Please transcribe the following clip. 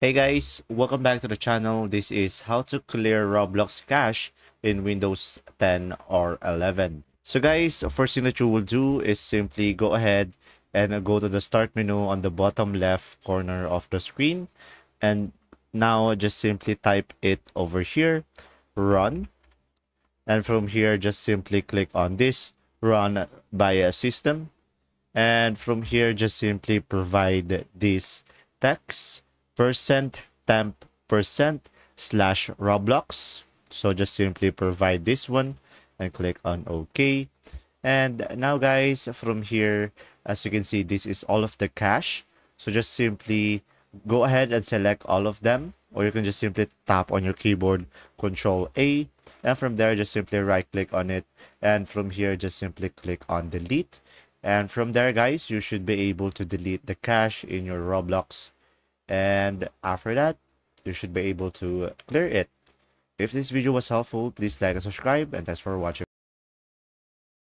Hey guys, welcome back to the channel. This is how to clear Roblox cache in Windows 10 or 11. So guys, first thing that you will do is simply go ahead and go to the start menu on the bottom left corner of the screen. And now just simply type it over here, run. And from here, just simply click on this, run by a system. And from here, just simply provide this text percent temp percent slash roblox. So just simply provide this one and click on ok. And now guys from here as you can see this is all of the cache. So just simply go ahead and select all of them or you can just simply tap on your keyboard control a. And from there just simply right click on it. And from here just simply click on delete. And from there guys you should be able to delete the cache in your roblox and after that you should be able to clear it. If this video was helpful please like and subscribe and thanks for watching